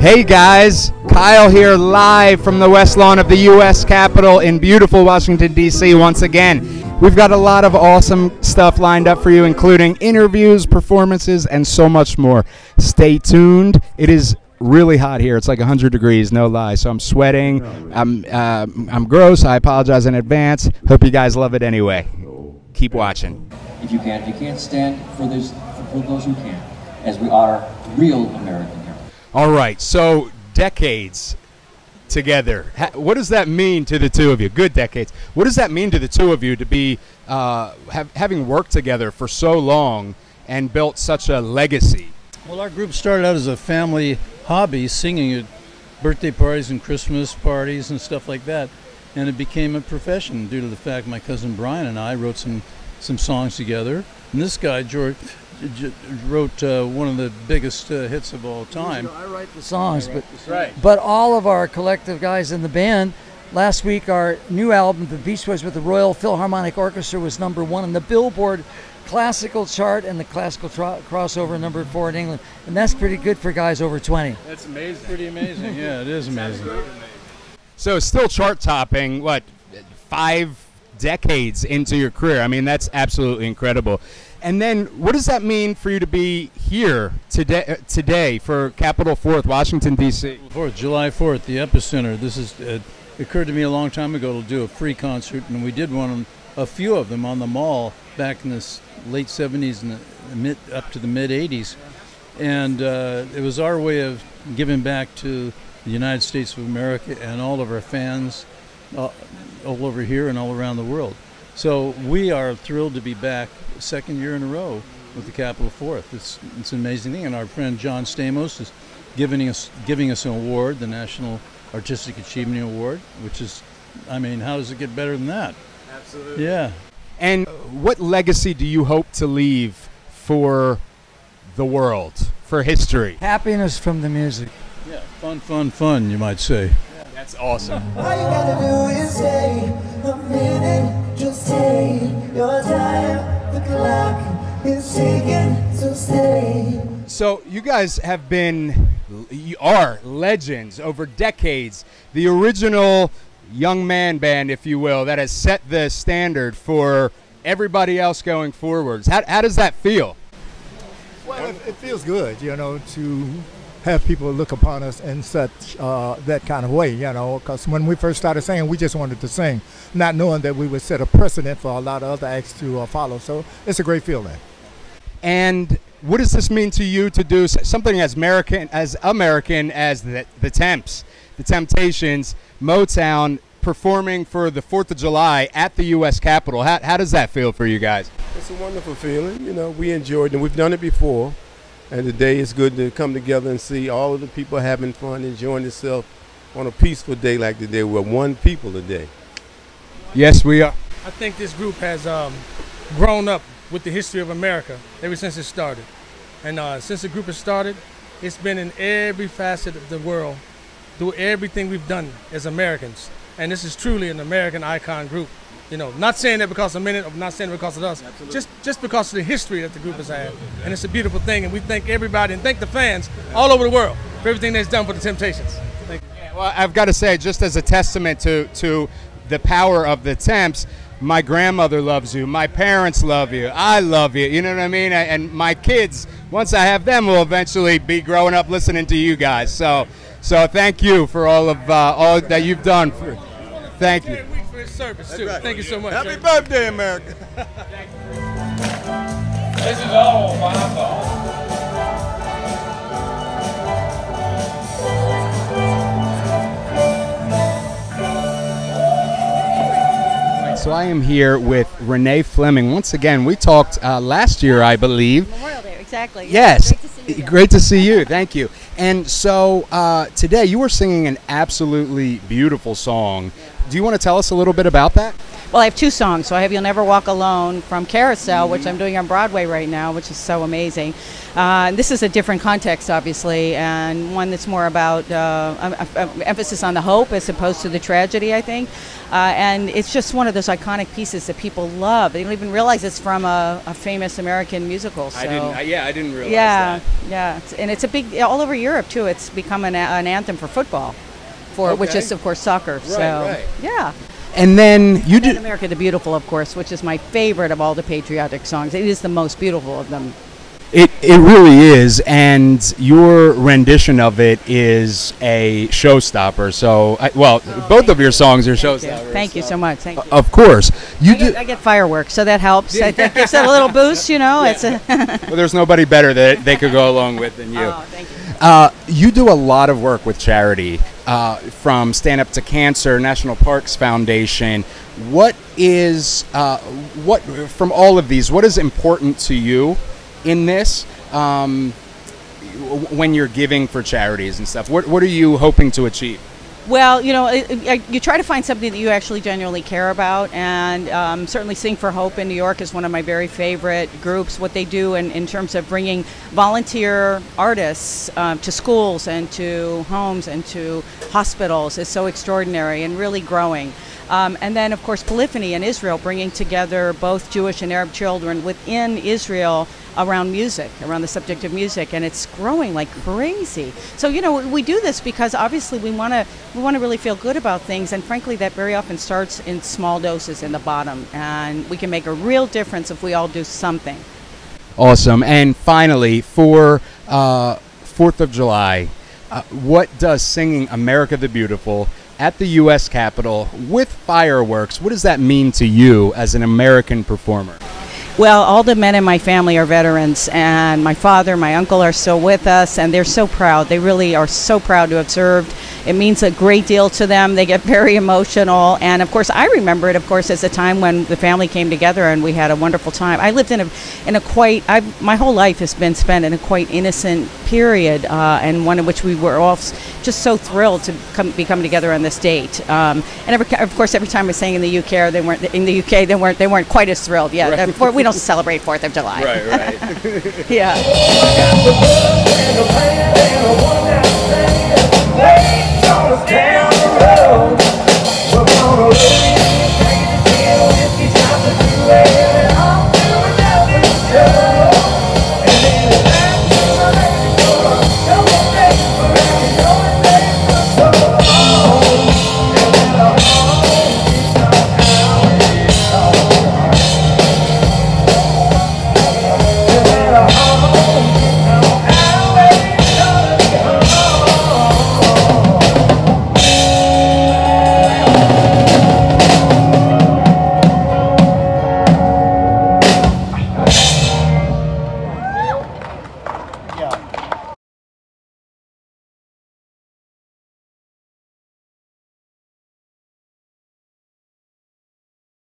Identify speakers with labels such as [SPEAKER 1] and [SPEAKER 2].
[SPEAKER 1] Hey guys, Kyle here live from the West Lawn of the U.S. Capitol in beautiful Washington, D.C. once again. We've got a lot of awesome stuff lined up for you, including interviews, performances, and so much more. Stay tuned. It is really hot here. It's like 100 degrees, no lie. So I'm sweating. I'm, uh, I'm gross. I apologize in advance. Hope you guys love it anyway. Keep watching.
[SPEAKER 2] If you can, if you can't stand for those, for those who can, as we are real American heroes.
[SPEAKER 1] All right, so decades together. What does that mean to the two of you? Good decades. What does that mean to the two of you to be uh, have, having worked together for so long and built such a legacy?
[SPEAKER 3] Well, our group started out as a family hobby, singing at birthday parties and Christmas parties and stuff like that, and it became a profession due to the fact my cousin Brian and I wrote some some songs together. And this guy, George, wrote uh, one of the biggest uh, hits of all time.
[SPEAKER 4] I write the songs, but
[SPEAKER 1] Right.
[SPEAKER 4] but all of our collective guys in the band. Last week, our new album, The Beach Boys with the Royal Philharmonic Orchestra, was number one in the Billboard classical chart and the classical tro- crossover number four in England, and that's pretty good for guys over 20.
[SPEAKER 3] That's amazing. Pretty amazing. yeah, it is amazing.
[SPEAKER 1] So still chart topping. What five decades into your career? I mean, that's absolutely incredible. And then, what does that mean for you to be here today? uh, Today for Capitol Fourth, Washington D.C.
[SPEAKER 3] Fourth, July 4th, the epicenter. This is uh, it occurred to me a long time ago to do a free concert, and we did one, a few of them on the mall back in the late 70s and mid up to the mid 80s, and uh, it was our way of giving back to the United States of America and all of our fans, uh, all over here and all around the world. So we are thrilled to be back, second year in a row with the Capitol Fourth. It's it's an amazing thing, and our friend John Stamos is giving us giving us an award, the National Artistic Achievement Award, which is, I mean, how does it get better than that? Absolutely. Yeah.
[SPEAKER 1] And what legacy do you hope to leave for the world, for history?
[SPEAKER 4] Happiness from the music.
[SPEAKER 3] Yeah. Fun, fun, fun. You might say.
[SPEAKER 1] That's awesome.
[SPEAKER 5] All you gotta do is stay a minute, just take your time. The clock is ticking, so stay.
[SPEAKER 1] So you guys have been, you are legends over decades. The original young man band, if you will, that has set the standard for everybody else going forwards. How, how does that feel?
[SPEAKER 6] Well, it, it feels good, you know, to have people look upon us in such uh, that kind of way, you know, because when we first started singing, we just wanted to sing, not knowing that we would set a precedent for a lot of other acts to uh, follow. So it's a great feeling.
[SPEAKER 1] And what does this mean to you to do something as American as American as the, the Temps, the Temptations, Motown performing for the Fourth of July at the U.S. Capitol? How, how does that feel for you guys?
[SPEAKER 7] It's a wonderful feeling. You know, we enjoyed it. And we've done it before. And today it's good to come together and see all of the people having fun, enjoying themselves on a peaceful day like today. We're one people today.
[SPEAKER 1] Yes, we are.
[SPEAKER 8] I think this group has um, grown up with the history of America ever since it started. And uh, since the group has started, it's been in every facet of the world, through everything we've done as Americans. And this is truly an American icon group. You know, not saying that because of a minute, or not saying it because of us, Absolutely. just just because of the history that the group has had. And it's a beautiful thing, and we thank everybody and thank the fans all over the world for everything that's done for the Temptations. Thank you.
[SPEAKER 1] Well, I've got to say, just as a testament to to the power of the Temps, my grandmother loves you, my parents love you, I love you. You know what I mean? And my kids, once I have them, will eventually be growing up listening to you guys. So, so thank you for all of uh, all that you've done. For, thank you.
[SPEAKER 8] Every week for his service too. Thank you so much.
[SPEAKER 7] Happy
[SPEAKER 8] sir.
[SPEAKER 7] birthday, America.
[SPEAKER 9] This is all my fault.
[SPEAKER 1] So I am here with Renee Fleming. Once again, we talked uh, last year, I believe.
[SPEAKER 10] Memorial Day, exactly.
[SPEAKER 1] Yes.
[SPEAKER 10] Great to see you.
[SPEAKER 1] Great to see you. Thank you. And so uh, today you were singing an absolutely beautiful song. Do you want to tell us a little bit about that?
[SPEAKER 10] Well, I have two songs. So I have "You'll Never Walk Alone" from Carousel, which I'm doing on Broadway right now, which is so amazing. Uh, this is a different context, obviously, and one that's more about uh, um, uh, emphasis on the hope as opposed to the tragedy. I think, uh, and it's just one of those iconic pieces that people love. They don't even realize it's from a, a famous American musical. So.
[SPEAKER 1] I didn't. I- yeah, I didn't realize
[SPEAKER 10] yeah,
[SPEAKER 1] that.
[SPEAKER 10] yeah, It's- and it's a big all over Europe too. It's become an, an anthem for football, for which is of course soccer. so
[SPEAKER 1] right.
[SPEAKER 10] yeah.
[SPEAKER 1] And then you do.
[SPEAKER 10] America the Beautiful, of course, which is my favorite of all the patriotic songs. It is the most beautiful of them.
[SPEAKER 1] It, it really is, and your rendition of it is a showstopper. So, I, well, both of your songs are
[SPEAKER 10] Thank you.
[SPEAKER 1] showstoppers.
[SPEAKER 10] Thank you so much. Thank you.
[SPEAKER 1] Of course, you
[SPEAKER 10] I get,
[SPEAKER 1] do.
[SPEAKER 10] I get fireworks, so that helps. I think gives it a little boost, you know. It's a
[SPEAKER 1] Well, there's nobody better that they could go along with than you.
[SPEAKER 10] Oh, thank you.
[SPEAKER 1] Uh, you do a lot of work with charity, uh, from Stand Up to Cancer, National Parks Foundation. What is uh, what from all of these? What is important to you in this um, when you're giving for charities and stuff? What What are you hoping to achieve?
[SPEAKER 10] Well, you know, it, it, you try to find something that you actually genuinely care about, and um, certainly Sing for Hope in New York is one of my very favorite groups. What they do in, in terms of bringing volunteer artists um, to schools and to homes and to hospitals is so extraordinary and really growing. Um, and then, of course, Polyphony in Israel, bringing together both Jewish and Arab children within Israel around music, around the subject of music, and it's growing like crazy. So, you know, we do this because obviously we want to we want to really feel good about things, and frankly, that very often starts in small doses in the bottom, and we can make a real difference if we all do something.
[SPEAKER 1] Awesome. And finally, for uh, Fourth of July, uh, what does singing "America the Beautiful" at the U.S. Capitol with fireworks? What does that mean to you as an American performer?
[SPEAKER 10] Well, all the men in my family are veterans, and my father, my uncle are still with us, and they're so proud. They really are so proud to have served. It means a great deal to them. They get very emotional, and of course, I remember it, of course, as a time when the family came together and we had a wonderful time. I lived in a in a quite. I my whole life has been spent in a quite innocent period, uh, and one in which we were all just so thrilled to come, be coming together on this date. Um, and every, of course, every time I sang in the UK, they weren't in the UK. They weren't they weren't quite as thrilled. Yeah,
[SPEAKER 1] Right.
[SPEAKER 10] we don't celebrate Fourth of July.
[SPEAKER 1] Right, right.
[SPEAKER 10] yeah
[SPEAKER 5] down the road.